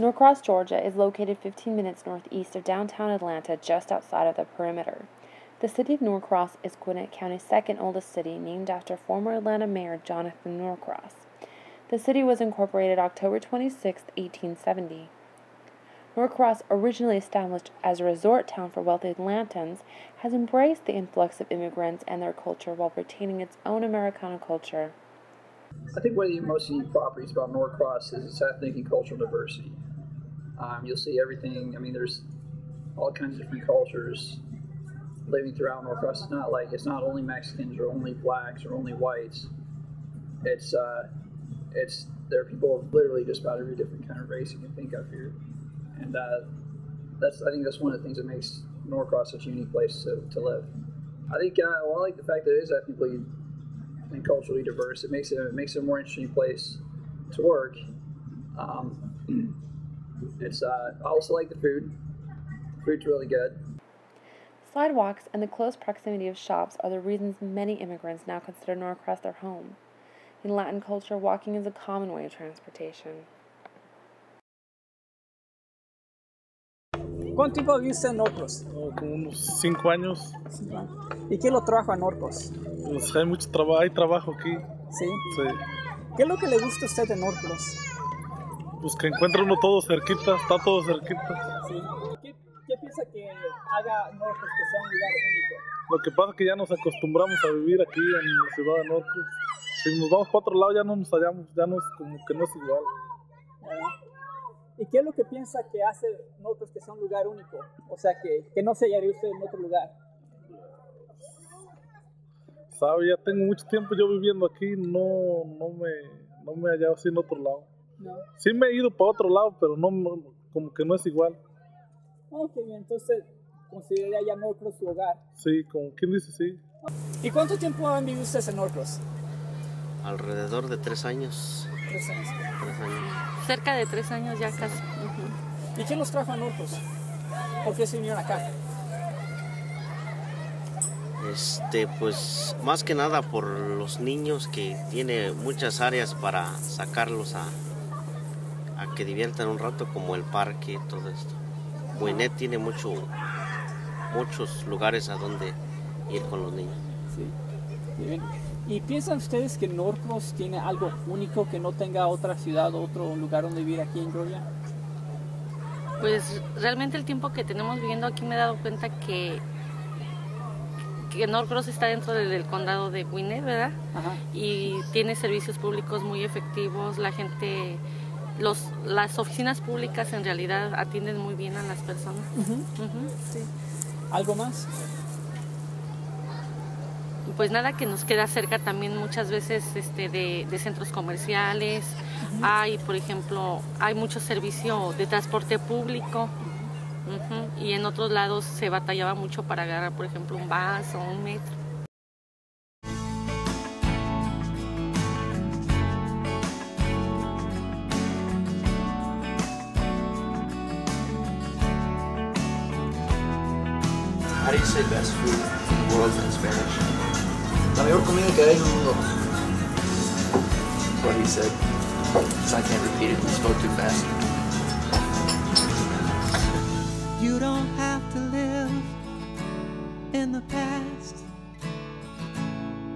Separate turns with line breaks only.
Norcross, Georgia is located 15 minutes northeast of downtown Atlanta, just outside of the perimeter. The city of Norcross is Gwinnett County's second oldest city, named after former Atlanta Mayor Jonathan Norcross. The city was incorporated October 26, 1870. Norcross, originally established as a resort town for wealthy Atlantans, has embraced the influx of immigrants and their culture while retaining its own Americana culture.
I think one of the most unique properties about Norcross is its ethnic and cultural diversity. Um, you'll see everything. I mean, there's all kinds of different cultures living throughout Norcross. It's not like it's not only Mexicans or only blacks or only whites. It's uh, it's there are people of literally just about every different kind of race you can think of here, and uh, that's I think that's one of the things that makes Norcross such a unique place to, to live. I think uh, well, I like the fact that it is ethnically and culturally diverse. It makes it it makes it a more interesting place to work. Um, it's uh, I also like the food. The food's really good.
Sidewalks and the close proximity of shops are the reasons many immigrants now consider Norcross their home. In Latin culture, walking is a common way of transportation.
¿Cuánto tiempo viviste en Norcross?
Como unos cinco años.
¿Y qué lo trajo a Norcross?
Pues hay mucho trabajo, hay trabajo aquí.
¿Sí?
Sí.
¿Qué es lo que le gusta a usted de Norcross?
Pues que encuentra uno todo cerquita, está todo cerquita.
Sí. ¿Qué, qué piensa que haga Norcross que sea un lugar único?
Lo que pasa es que ya nos acostumbramos a vivir aquí en la ciudad de Norcross. Si nos vamos para otro lado ya no nos hallamos, ya no es como que no es igual.
¿verdad? ¿Y qué es lo que piensa que hace Norcross que sea un lugar único? O sea, que, que no se hallaría usted en otro lugar.
Sabe, ya tengo mucho tiempo yo viviendo aquí, no, no me, no me he hallado así en otro lado.
No.
Sí me he ido para otro lado, pero no, no- como que no es igual.
Ok, entonces consideraría ya Norcross su hogar.
Sí, como quien dice sí.
¿Y cuánto tiempo han vivido ustedes en Norcross?
Alrededor de tres años.
Tres años.
Tres años.
Cerca de tres años ya casi.
¿Y quién los trajo a Norcross? ¿Por qué se vinieron acá?
Este, pues más que nada por los niños que tiene muchas áreas para sacarlos a, a que diviertan un rato, como el parque y todo esto. Buenet tiene mucho, muchos lugares a donde ir con los niños.
Sí. Muy bien. ¿Y piensan ustedes que Norcross tiene algo único que no tenga otra ciudad o otro lugar donde vivir aquí en Georgia?
Pues realmente el tiempo que tenemos viviendo aquí me he dado cuenta que, que Norcross está dentro del, del condado de Gwinnett, ¿verdad?
Ajá.
Y tiene servicios públicos muy efectivos. La gente, los, las oficinas públicas en realidad atienden muy bien a las personas.
Sí. ¿Algo más?
pues nada que nos queda cerca también muchas veces este, de, de centros comerciales. Hay, por ejemplo, hay mucho servicio de transporte público. Y en otros lados se batallaba mucho para agarrar, por ejemplo, un bus o un metro.
How do you say best food in the world in Spanish? La mejor comida que hay en el mundo. What he said. So I can't repeat it. He spoke too fast.
You don't have to live in the past.